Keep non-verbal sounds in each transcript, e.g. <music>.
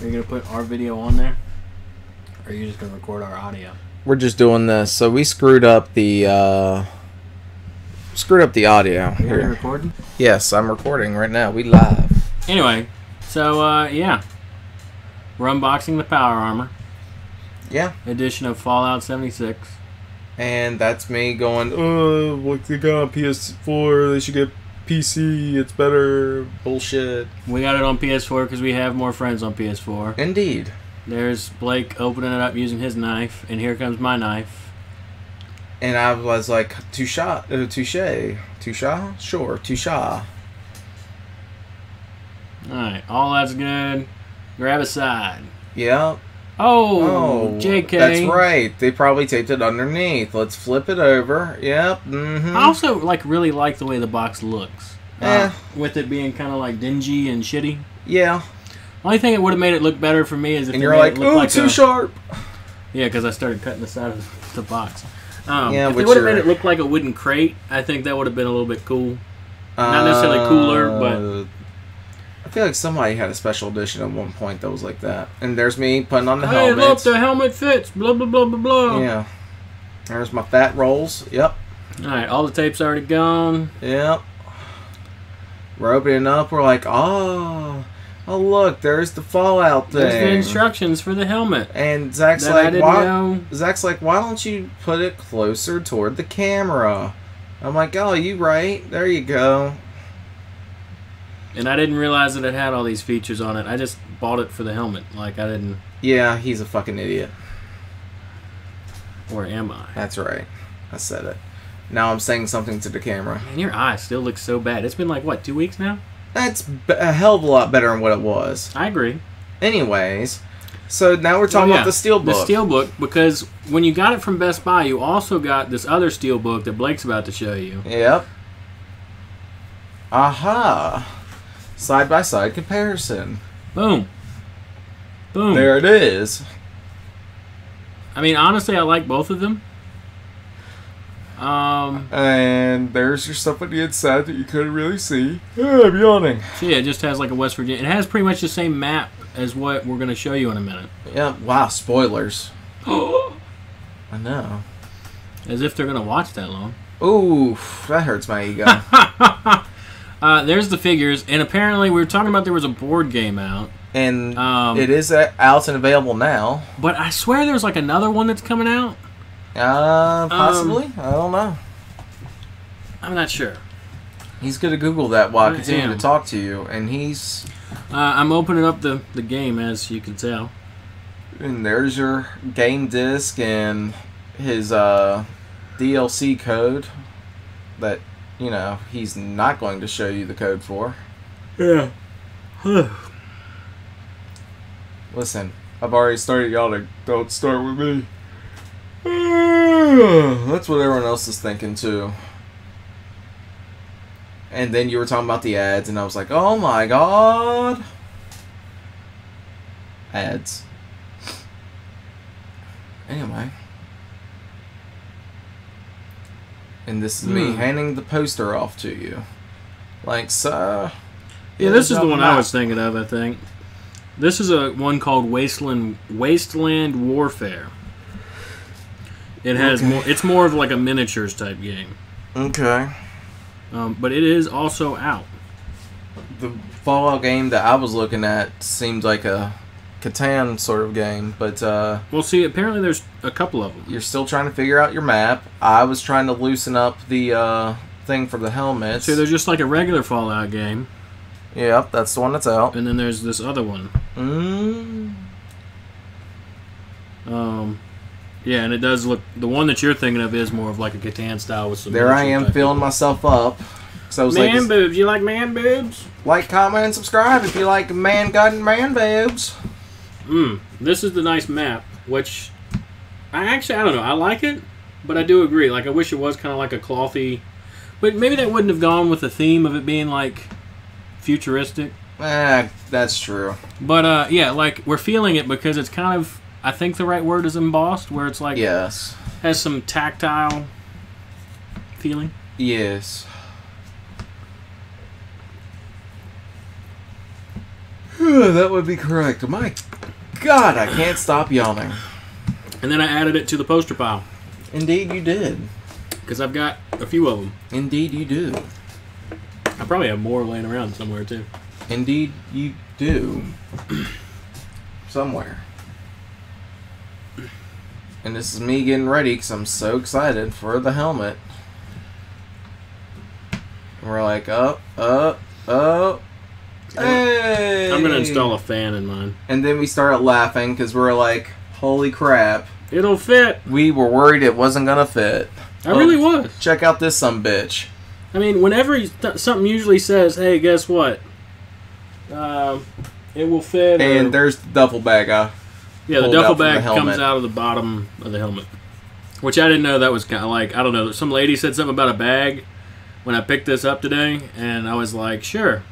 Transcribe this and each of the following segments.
Are you gonna put our video on there? Or are you just gonna record our audio? We're just doing this. So we screwed up the uh screwed up the audio. Are you already Here. recording? Yes, I'm recording right now. We live. Anyway, so uh, yeah, we're unboxing the Power Armor Yeah. edition of Fallout 76. And that's me going, oh, like they got on PS4, they should get PC, it's better. Bullshit. We got it on PS4 because we have more friends on PS4. Indeed. There's Blake opening it up using his knife, and here comes my knife. And I was like, touche, uh, touche, touche, sure, touche. All right, all that's good. Grab a side. Yep. Oh, JK. That's right. They probably taped it underneath. Let's flip it over. Yep. Mm-hmm. I also like really like the way the box looks. Eh. Uh, with it being kind of like dingy and shitty. yeah. Only thing it would have made it look better for me is if And you're like, ooh, like too a, sharp. Yeah, because I started cutting the side of <laughs> the box. Um, Yeah, if they would have made it look like a wooden crate, I think that would have been a little bit cool. Not necessarily cooler, but- Uh, I feel like somebody had a special edition at one point that was like that. And there's me putting on the helmet. hey, look, the helmet fits. Blah blah blah blah blah. Yeah. There's my fat rolls. Yep. All right, all the tape's already gone. Yep. We're opening up. We're like, oh, oh look, there's the Fallout There's the instructions for the helmet. And Zach's like, why? know. Zach's like, why don't you put it closer toward the camera? I'm like, oh, you right. There you go. And I didn't realize that it had all these features on it. I just bought it for the helmet. Like I didn't. Yeah, he's a fucking idiot. Or am I? That's right. I said it. Now I'm saying something to the camera. And your eye still looks so bad. It's been like what two weeks now? That's a hell of a lot better than what it was. I agree. Anyways, so now we're talking Oh, yeah. about the steel book. The steelbook, because when you got it from Best Buy, you also got this other steelbook that Blake's about to show you. Yep. Aha. Side by side comparison. Boom. Boom. There it is. I mean, honestly, I like both of them. Um, And there's your stuff that on the inside that you couldn't really see. Yeah, I'm yawning. so yeah, it just has like a West Virginia. It has pretty much the same map as what we're gonna show you in a minute. Yeah, wow, spoilers. <gasps> I know. as if they're gonna watch that long. Ooh, that hurts my ego. <laughs> Uh, there's the figures, and apparently we were talking about there was a board game out. and Um, it is uh, out and available now. But I swear there's like another one that's coming out. Uh, possibly. I don't know. I'm not sure. He's gonna Google that while I I continue am. to talk to you, and he's Uh, I'm opening up the, the game as you can tell. and there's your game disc and his uh, DLC code that you know he's not going to show you the code for. Yeah. Listen, I've already started y'all to don't start with me. <sighs> That's what everyone else is thinking too. And then you were talking about the ads, and I was like, oh my god. Ads. Anyway. And this is me Hmm. handing the poster off to you. Like, so. Yeah, this is the one I was thinking of. I think this is a one called Wasteland Wasteland Warfare. It has Okay. more. It's more of like a miniatures type game, Okay. um, but it is also out. the Fallout game that I was looking at seems like a Catan sort of game, but uh, Well, see, apparently there's a couple of them. you're still trying to figure out your map. I was trying to loosen up the uh, thing for the helmets. So there's just like a regular Fallout game, yep, that's the one that's out. and then there's this other one. Mm. Um, yeah, and it does look. The one that you're thinking of is more of like a Catan style with some. There I am filling myself up. So Man like, boobs. You like man boobs? like, comment, and subscribe if you like man gun and man boobs. Mm, this is the nice map, which I actually I don't know. I like it, but I do agree. Like I wish it was kind of like a clothy, but maybe that wouldn't have gone with the theme of it being like futuristic. Eh, that's true. But uh, yeah, like we're feeling it because it's kind of I think the right word is embossed, where it's like Yes. has some tactile feeling. Yes. <sighs> that would be correct. My God, I can't stop yawning. And then I added it to the poster pile Indeed, you did. because I've got a few of them. Indeed, you do. I probably have more laying around somewhere too. Indeed, you do. Somewhere. And this is me getting ready because I'm so excited for the helmet. We're like, oh, oh, oh. Hey! I'm gonna install a fan in mine. And then we started laughing because we're like, holy crap. It'll fit. We were worried it wasn't gonna fit. I really was. Check out this some bitch. I mean, whenever something usually says, "Hey, guess what? Um, it will fit." or- And there's the duffel bag. Uh, yeah, the duffel from the bag comes out of the bottom of the helmet, which I didn't know that was kind of like I don't know. Some lady said something about a bag when I picked this up today, and I was like, "Sure."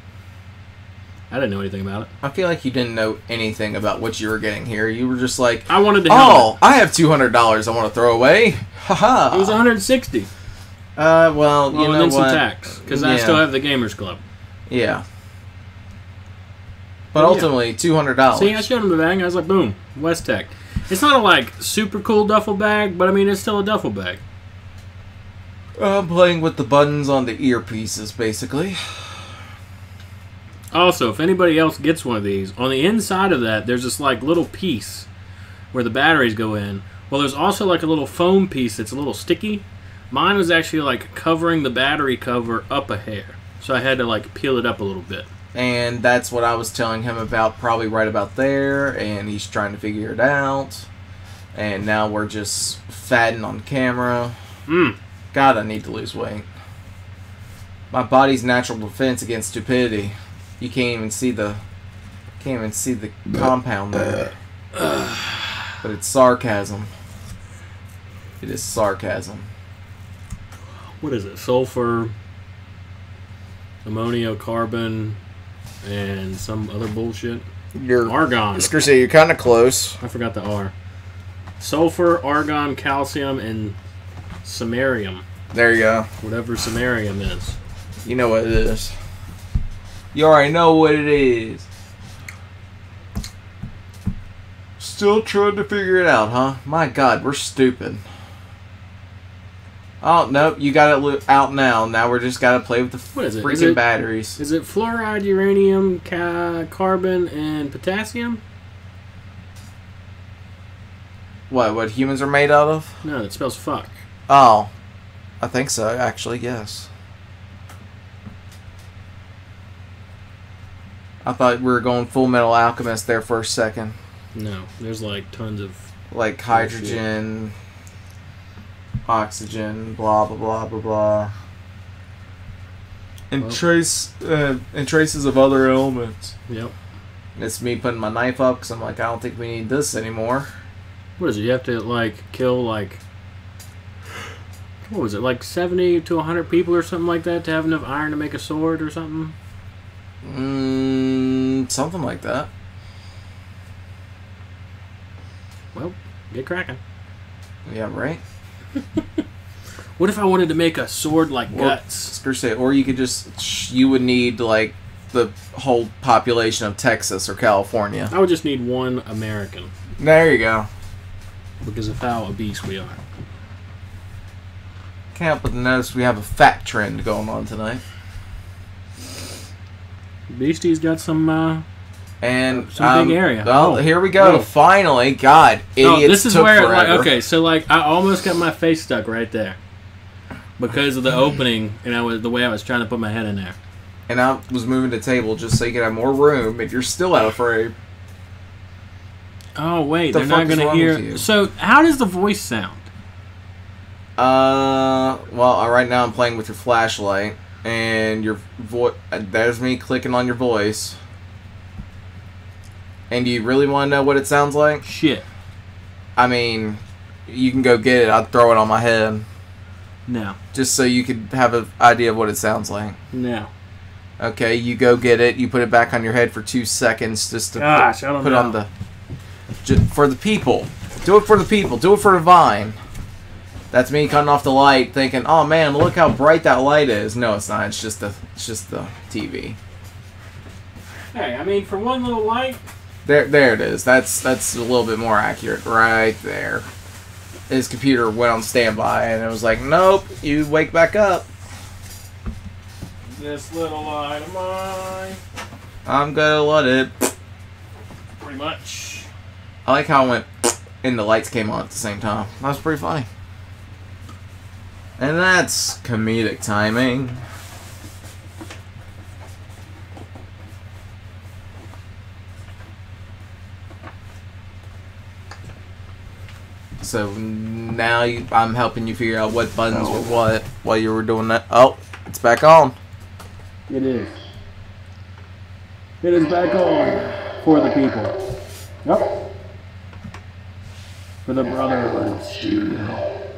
I didn't know anything about it. I feel like you didn't know anything about what you were getting here. You were just like, I wanted to. oh, I have two hundred dollars I want to throw away. <laughs> Haha. it was 160. Uh, well, Well, you and know then some what? tax because I still have the Gamers Club. Yeah. But Yeah. ultimately, two hundred dollars. See, I showed him the bag. and I was like, "Boom, West Tech." It's not a like super cool duffel bag, but I mean, it's still a duffel bag. I'm playing with the buttons on the earpieces, basically. Also, if anybody else gets one of these, on the inside of that, there's this like little piece where the batteries go in. Well, there's also like a little foam piece that's a little sticky. Mine was actually like covering the battery cover up a hair, so I had to like peel it up a little bit. And that's what I was telling him about, probably right about there. And he's trying to figure it out. And now we're just fatting on camera. Mm. God, I need to lose weight. My body's natural defense against stupidity. You can't even see the can't even see the compound there. But it's sarcasm. It is sarcasm. What is it? Sulfur, ammonia, carbon, and some other bullshit. You're Argon. say you're kind of close. I forgot the R. Sulfur, argon, calcium, and samarium. There you go. Whatever samarium is. You know what it is. You already know what it is. Still trying to figure it out, huh? My God, we're stupid. Oh nope, you got it out now. Now we're just gotta play with the What is it? freaking Is it- batteries. Is it fluoride, uranium, ca- carbon, and potassium? What? What humans are made out of? No, that spells fuck. Oh, I think so. Actually, yes. I thought we were going Full Metal Alchemist there for a second. No, there's like tons of. like hydrogen, oxygen, blah blah blah blah blah, and Well- trace uh, and traces of other elements. Yep. And it's me putting my knife up because I'm like, I don't think we need this anymore. What is it? You have to like kill like. What was it? Like 70 to 100 people or something like that to have enough iron to make a sword or something? Mm, something like that. Well, get cracking. Yeah, right. <laughs> What if I wanted to make a sword like Or- guts? Screw say, or you could just you would need like the whole population of Texas or California. I would just need one American There you go. because of how obese we are. Can't help but notice we have a fat trend going on tonight. Beastie's got some. Uh, And Some big um, area. Well, Oh. here we go. Whoa. Finally, God, idiots this is where. forever. Like, okay, so like I almost got my face stuck right there because of the <laughs> opening and I was the way I was trying to put my head in there. And I was moving the table just so you could have more room. If you're still out of frame, Oh wait, The they're not is gonna hear. So how does the voice sound? uh, well, uh, right now I'm playing with your flashlight, and your voice. There's me clicking on your voice. And do you really want to know what it sounds like? Shit. I mean, you can go get it. I'll throw it on my head No. just so you could have an idea of what it sounds like. No. Okay, you go get it. You put it back on your head for two seconds just to Gosh, put, I don't put on the ju- for the people. Do it for the people. Do it for the vine. That's me cutting off the light, thinking, "Oh man, look how bright that light is." No, it's not. It's just the it's just the TV. Hey, I mean, for one little light, There, there it is. That's that's a little bit more accurate, right there. His computer went on standby, and it was like, "Nope, you wake back up. this little light of mine, I'm gonna let it." pretty much. I like how it went, and the lights came on at the same time. That was pretty funny. And that's comedic timing. So now you, I'm helping you figure out what buttons oh. were what while you were doing that. Oh, it's back on. It is. It is back on for the people. Yep. For the Brotherhood of Steel.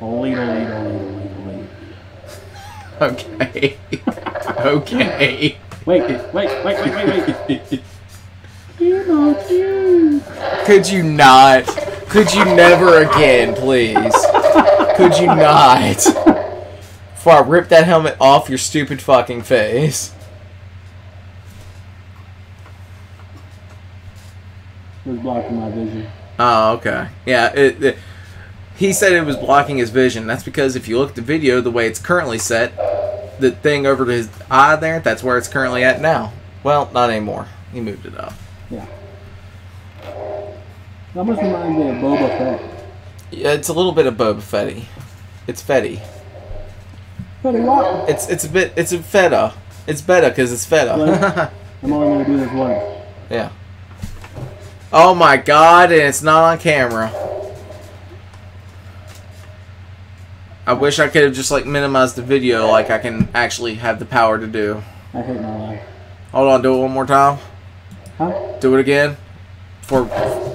Leader, leader, leader, leader, Okay. okay. Wait, wait, wait, wait, wait, wait. Could you not? Could you never again, please? Could you not? Before I rip that helmet off your stupid fucking face. It was blocking my vision. Oh, okay. Yeah, it, it- he said it was blocking his vision. That's because if you look at the video the way it's currently set, the thing over to his eye there, that's where it's currently at now. Well, not anymore. He moved it up. Yeah. That must remind me of Boba Fett. Yeah, it's a little bit of Boba Fetty. It's Fetty. But what? It's it's a bit it's a feta. It's beta because it's feta. <laughs> I'm only gonna do this once. yeah. Oh my god, and it's not on camera. I wish I could have just like minimized the video like I can actually have the power to do. I hate my life. Hold on, do it one more time. Huh? Do it again. For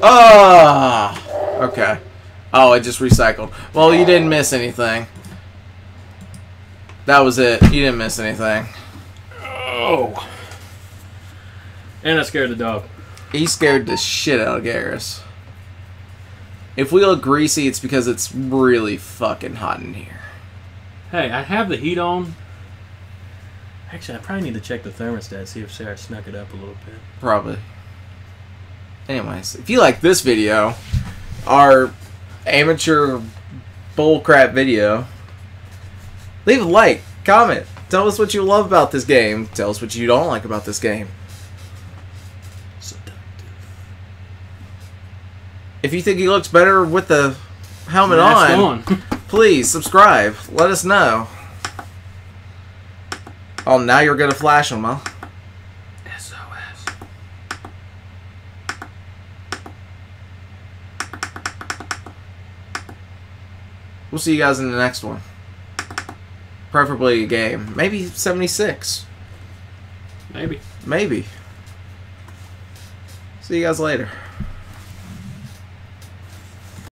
ah, okay. Oh, it just recycled. Well, you didn't miss anything. That was it. You didn't miss anything. Oh. And I scared the dog. He scared the shit out of Garrus. If we look greasy, it's because it's really fucking hot in here. Hey, I have the heat on. Actually, I probably need to check the thermostat, see if Sarah snuck it up a little bit. Probably. Anyways, if you like this video, our amateur bullcrap video, leave a like, comment, tell us what you love about this game, tell us what you don't like about this game. If you think he looks better with the helmet Mask on, <laughs> please subscribe. Let us know. Oh, now you're gonna flash him, huh? SOS. We'll see you guys in the next one. Preferably a game. Maybe 76. Maybe. Maybe. See you guys later.